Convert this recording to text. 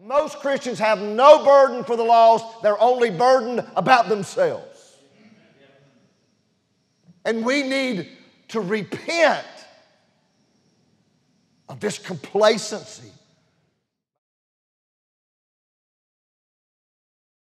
Most Christians have no burden for the lost, they're only burdened about themselves. And we need to repent of this complacency